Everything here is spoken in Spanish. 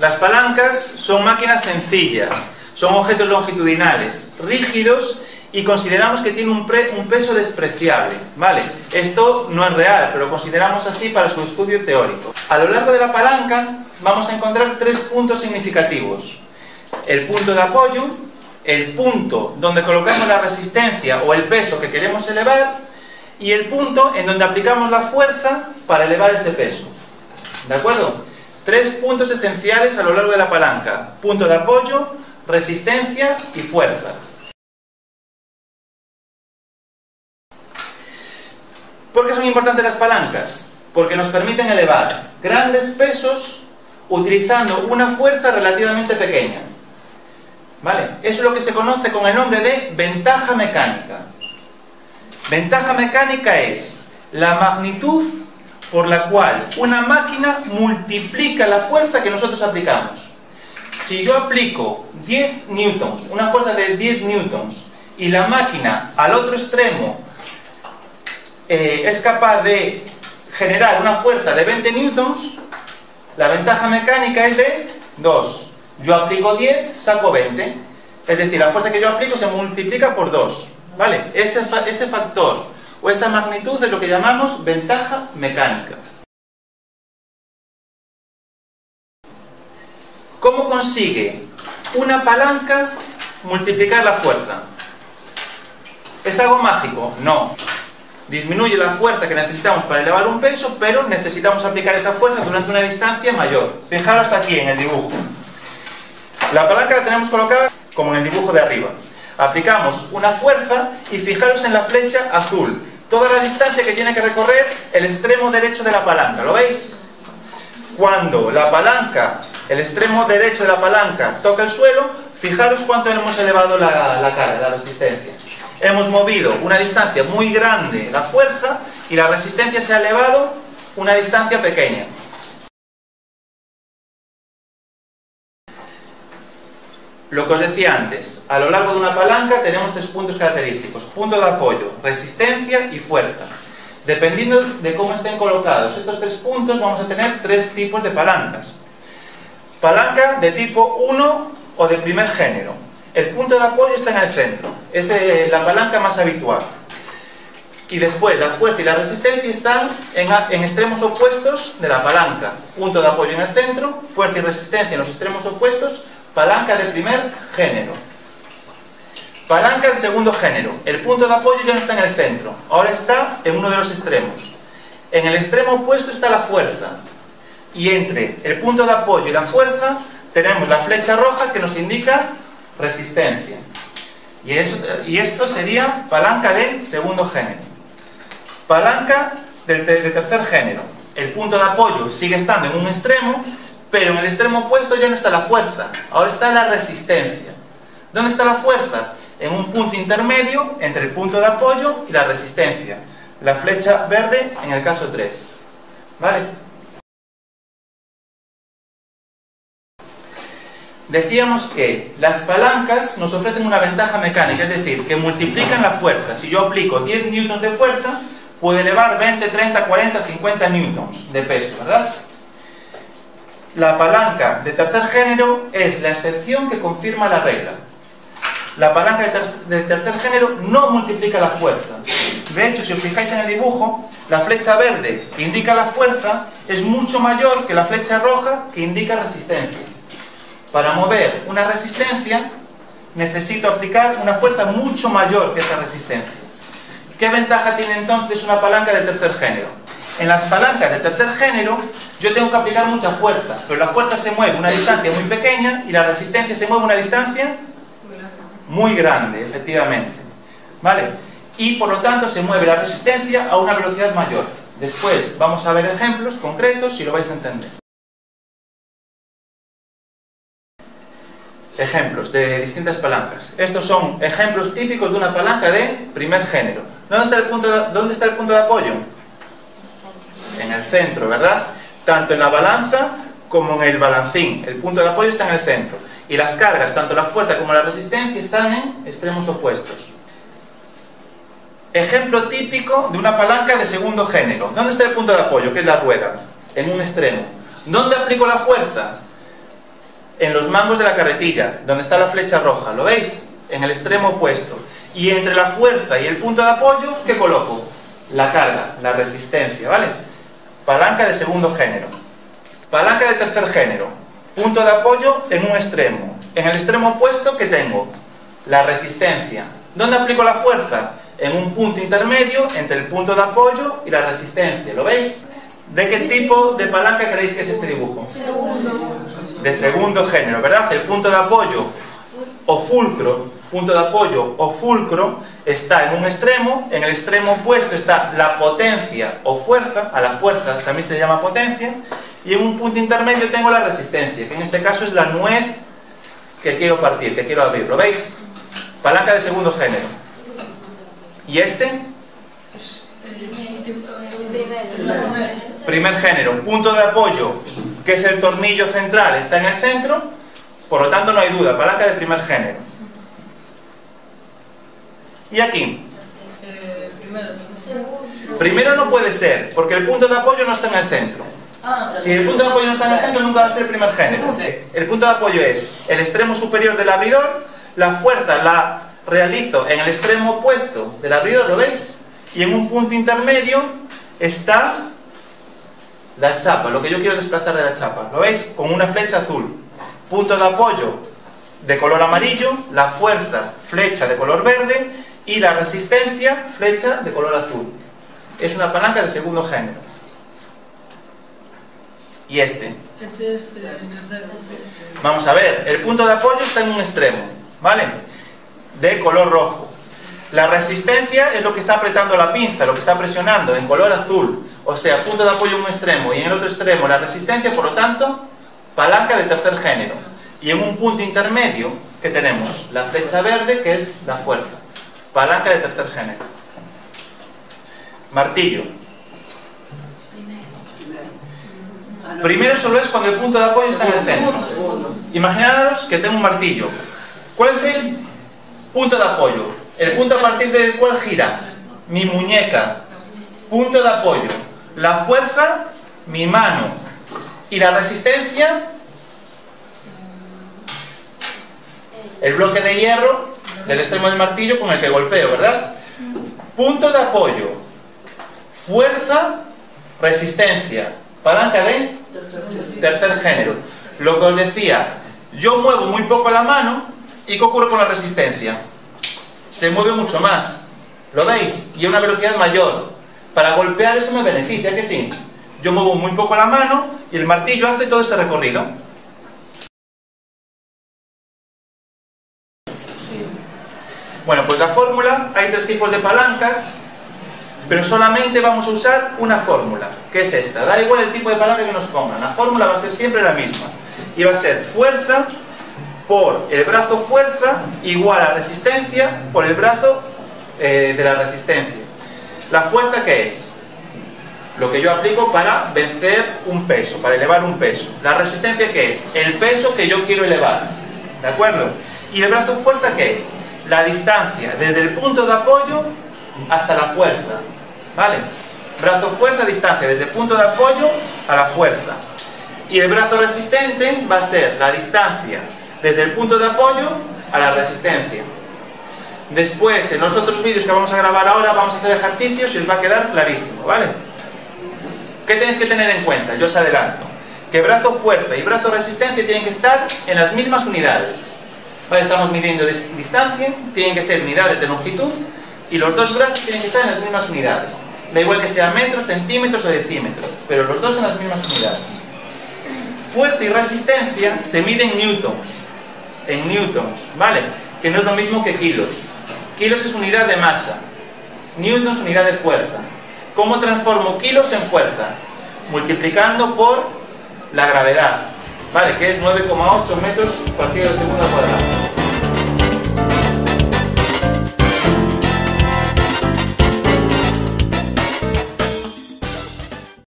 las palancas son máquinas sencillas, son objetos longitudinales, rígidos y consideramos que tiene un, peso despreciable, ¿vale? Esto no es real, pero consideramos así para su estudio teórico. A lo largo de la palanca vamos a encontrar tres puntos significativos. El punto de apoyo, el punto donde colocamos la resistencia o el peso que queremos elevar y el punto en donde aplicamos la fuerza para elevar ese peso. ¿De acuerdo? Tres puntos esenciales a lo largo de la palanca. Punto de apoyo, resistencia y fuerza. ¿Por qué son importantes las palancas? Porque nos permiten elevar grandes pesos utilizando una fuerza relativamente pequeña. ¿Vale? Eso es lo que se conoce con el nombre de ventaja mecánica. Ventaja mecánica es la magnitud por la cual una máquina multiplica la fuerza que nosotros aplicamos. Si yo aplico 10 newtons, una fuerza de 10 newtons, y la máquina al otro extremo eh, es capaz de generar una fuerza de 20 newtons, la ventaja mecánica es de 2. Yo aplico 10, saco 20. Es decir, la fuerza que yo aplico se multiplica por 2. ¿Vale? Ese, ese factor o esa magnitud es lo que llamamos ventaja mecánica. ¿Cómo consigue una palanca multiplicar la fuerza? ¿Es algo mágico? No. Disminuye la fuerza que necesitamos para elevar un peso, pero necesitamos aplicar esa fuerza durante una distancia mayor. Fijaros aquí en el dibujo. La palanca la tenemos colocada como en el dibujo de arriba. Aplicamos una fuerza y fijaros en la flecha azul. Toda la distancia que tiene que recorrer el extremo derecho de la palanca. ¿Lo veis? Cuando la palanca, el extremo derecho de la palanca toca el suelo, fijaros cuánto hemos elevado la, la la resistencia. Hemos movido una distancia muy grande la fuerza y la resistencia se ha elevado una distancia pequeña. Lo que os decía antes, a lo largo de una palanca tenemos tres puntos característicos. Punto de apoyo, resistencia y fuerza. Dependiendo de cómo estén colocados estos tres puntos, vamos a tener tres tipos de palancas. Palanca de tipo 1 o de primer género. El punto de apoyo está en el centro. Es eh, la palanca más habitual. Y después la fuerza y la resistencia están en, en, extremos opuestos de la palanca. Punto de apoyo en el centro, fuerza y resistencia en los extremos opuestos, palanca de primer género. Palanca de segundo género. El punto de apoyo ya no está en el centro, ahora está en uno de los extremos. En el extremo opuesto está la fuerza. Y entre el punto de apoyo y la fuerza tenemos la flecha roja que nos indica resistencia. Y, eso, y esto sería palanca de segundo género. Palanca de, de tercer género. El punto de apoyo sigue estando en un extremo pero en el extremo opuesto ya no está la fuerza, ahora está la resistencia. ¿Dónde está la fuerza? En un punto intermedio entre el punto de apoyo y la resistencia. La flecha verde en el caso 3. ¿Vale? Decíamos que las palancas nos ofrecen una ventaja mecánica, es decir, que multiplican la fuerza. Si yo aplico 10 newtons de fuerza, puedo elevar 20, 30, 40, 50 newtons de peso, ¿verdad? La palanca de tercer género es la excepción que confirma la regla. La palanca de, tercer género no multiplica la fuerza. De hecho, si os fijáis en el dibujo, la flecha verde que indica la fuerza es mucho mayor que la flecha roja que indica resistencia. Para mover una resistencia necesito aplicar una fuerza mucho mayor que esa resistencia. ¿Qué ventaja tiene entonces una palanca de tercer género? En las palancas de tercer género yo tengo que aplicar mucha fuerza, pero la fuerza se mueve una distancia muy pequeña y la resistencia se mueve una distancia muy grande, efectivamente. ¿Vale? Y por lo tanto se mueve la resistencia a una velocidad mayor. Después vamos a ver ejemplos concretos y lo vais a entender. Ejemplos de distintas palancas. Estos son ejemplos típicos de una palanca de primer género. ¿Dónde está el punto de, ¿dónde está el punto de apoyo? En el centro, ¿verdad? Tanto en la balanza como en el balancín. El punto de apoyo está en el centro. Y las cargas, tanto la fuerza como la resistencia, están en extremos opuestos. Ejemplo típico de una palanca de segundo género. ¿Dónde está el punto de apoyo? Que es la rueda. En un extremo. ¿Dónde aplico la fuerza? en los mangos de la carretilla, donde está la flecha roja, ¿lo veis? En el extremo opuesto. Y entre la fuerza y el punto de apoyo, ¿qué coloco? La carga, la resistencia, ¿vale? Palanca de segundo género. Palanca de tercer género. Punto de apoyo en un extremo. En el extremo opuesto, ¿qué tengo? La resistencia. ¿Dónde aplico la fuerza? En un punto intermedio entre el punto de apoyo y la resistencia. ¿Lo veis? ¿De qué tipo de palanca queréis que es este dibujo? De segundo género, ¿verdad? El punto de apoyo o fulcro, punto de apoyo o fulcro está en un extremo, en el extremo opuesto está la potencia o fuerza, a la fuerza también se llama potencia, y en un punto intermedio tengo la resistencia, que en este caso es la nuez que quiero partir, que quiero abrir, ¿lo veis? Palanca de segundo género. ¿Y este? Primer género, punto de apoyo, que es el tornillo central, está en el centro, por lo tanto no hay duda, palanca de primer género. ¿Y aquí? Primero no puede ser, porque el punto de apoyo no está en el centro. Si el punto de apoyo no está en el centro, nunca va a ser primer género. El punto de apoyo es el extremo superior del abridor, la fuerza la realizo en el extremo opuesto del abridor, ¿lo veis? Y en un punto intermedio está la chapa, lo que yo quiero desplazar de la chapa. ¿Lo veis? Con una flecha azul. Punto de apoyo de color amarillo, la fuerza, flecha de color verde y la resistencia, flecha de color azul. Es una palanca de segundo género. ¿Y este? Vamos a ver, el punto de apoyo está en un extremo, ¿vale? De color rojo. La resistencia es lo que está apretando la pinza, lo que está presionando, en color azul. O sea, punto de apoyo en un extremo y en el otro extremo la resistencia, por lo tanto, palanca de tercer género. Y en un punto intermedio, ¿qué tenemos? La flecha verde, que es la fuerza. Palanca de tercer género. Martillo. Primero solo es cuando el punto de apoyo está en el centro. Imaginaros que tengo un martillo. ¿Cuál es el punto de apoyo? El punto a partir del cual gira. Mi muñeca. Punto de apoyo. La fuerza, mi mano. Y la resistencia, el bloque de hierro del extremo del martillo con el que golpeo, ¿verdad? Punto de apoyo. Fuerza, resistencia. Palanca de tercer género. Lo que os decía, yo muevo muy poco la mano y ¿qué ocurre con la resistencia? Se mueve mucho más. ¿Lo veis? Y a una velocidad mayor. Para golpear eso me beneficia, que sí. Yo muevo muy poco la mano y el martillo hace todo este recorrido. Bueno, pues la fórmula, hay tres tipos de palancas, pero solamente vamos a usar una fórmula, que es esta. Da igual el tipo de palanca que nos pongan, la fórmula va a ser siempre la misma. Y va a ser fuerza por el brazo fuerza igual a resistencia por el brazo eh, de la resistencia. ¿La fuerza qué es? Lo que yo aplico para vencer un peso, para elevar un peso. ¿La resistencia qué es? El peso que yo quiero elevar. ¿De acuerdo? ¿Y el brazo fuerza qué es? La distancia desde el punto de apoyo hasta la fuerza. ¿Vale? Brazo fuerza, distancia desde el punto de apoyo a la fuerza. Y el brazo resistente va a ser la distancia desde el punto de apoyo a la resistencia. Después, en los otros vídeos que vamos a grabar ahora, vamos a hacer ejercicios y os va a quedar clarísimo, ¿vale? ¿Qué tenéis que tener en cuenta? Yo os adelanto. Que brazo fuerza y brazo resistencia tienen que estar en las mismas unidades. ¿Vale? Estamos midiendo distancia, tienen que ser unidades de longitud y los dos brazos tienen que estar en las mismas unidades. Da igual que sean metros, centímetros o decímetros, pero los dos en las mismas unidades. Fuerza y resistencia se miden en newtons, en newtons, ¿vale? Que no es lo mismo que kilos. Kilos es unidad de masa, newtons unidad de fuerza. ¿Cómo transformo kilos en fuerza? Multiplicando por la gravedad, ¿vale? Que es 9,8 metros partido de segundo cuadrado.